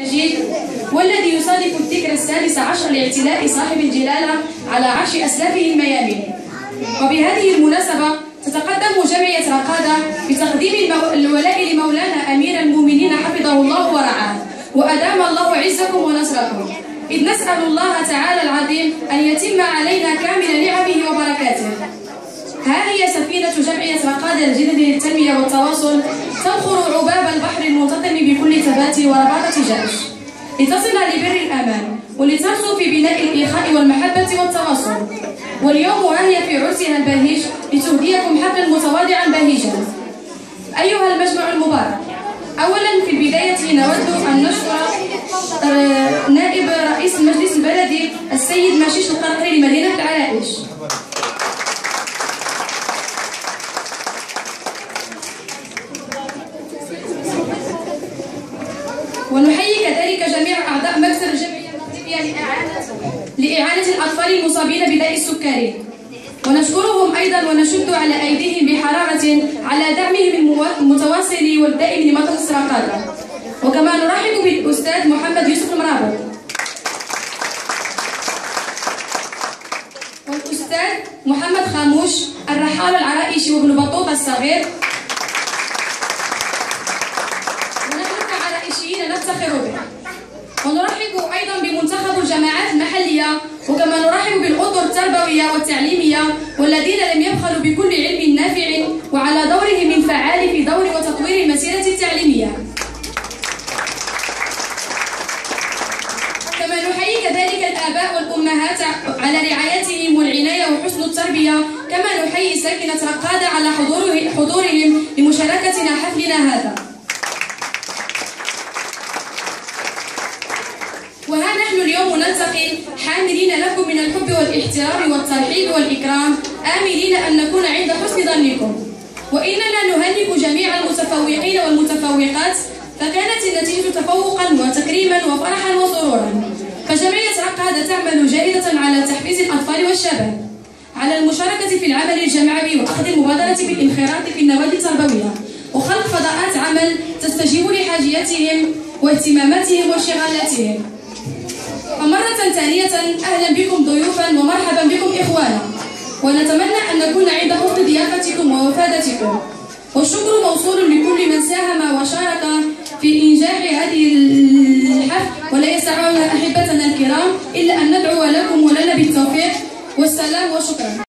مجيد والذي يصادف الذكرى السادس عشر لاعتلاء صاحب الجلالة على عرش أسلافه الميامين. وبهذه المناسبة تتقدم جمعية رقادة بتقديم الولاء لمولانا أمير المؤمنين حفظه الله ورعاه. وأدام الله عزكم ونصركم. إذ نسأل الله تعالى العظيم أن يتم علينا كامل نعمه رقادة الجدد للتنمية والتواصل تنخر عباب البحر المنتظم بكل ثبات ورباطة جيش. لتصل لبر الأمان ولترسو في بناء الإخاء والمحبة والتواصل. واليوم ها هي في عرسها البهيج لتهديكم حفلا متواضعا بهيجا. أيها المجمع المبارك أولا في البداية نود أن نشكر آه، نائب رئيس المجلس البلدي السيد ماشيش القرقري لمدينة العرائش. ونحيي كذلك جميع أعضاء مكتب الجمعية المغربية لإعانة لإعانة الأطفال المصابين بداء السكري. ونشكرهم أيضا ونشد على أيديهم بحرارة على دعمهم المتواصل والدائم لمدرسة رقادة وكما نرحب بالأستاذ محمد يوسف المرابط. والأستاذ محمد خاموش الرحال العرائشي وابن بطوطة الصغير. ونرحب أيضا بمنتخب الجماعات المحلية وكما نرحب بالأطر التربوية والتعليمية والذين لم يبخلوا بكل علم نافع وعلى دورهم الفعال في دور وتطوير المسيرة التعليمية. كما نحيي كذلك الآباء والأمهات على رعايتهم والعناية وحسن التربية كما نحيي ساكنة رقادة على حضورهم لمشاركتنا حفلنا هذا. وها نحن اليوم نلتقي حاملين لكم من الحب والاحترام والترحيب والإكرام آملين أن نكون عند حسن ظنكم. وإننا نهنئ جميع المتفوقين والمتفوقات فكانت النتيجة تفوقا وتكريما وفرحا وسرورا. فجمعية رقادة تعمل جاهدة على تحفيز الأطفال والشباب. على المشاركة في العمل الجماعي وأخذ المبادرة بالانخراط في النوادي التربوية. وخلق فضاءات عمل تستجيب لحاجياتهم واهتماماتهم وانشغالاتهم ومرة ثانية أهلا بكم ضيوفا ومرحبا بكم إخوانا. ونتمنى أن نكون عند حسن ضيافتكم ووفادتكم. والشكر موصول لكل من ساهم وشارك في إنجاح هذه الحفل ولا يسعنا أحبتنا الكرام إلا أن ندعو لكم ولنا بالتوفيق. والسلام وشكرا.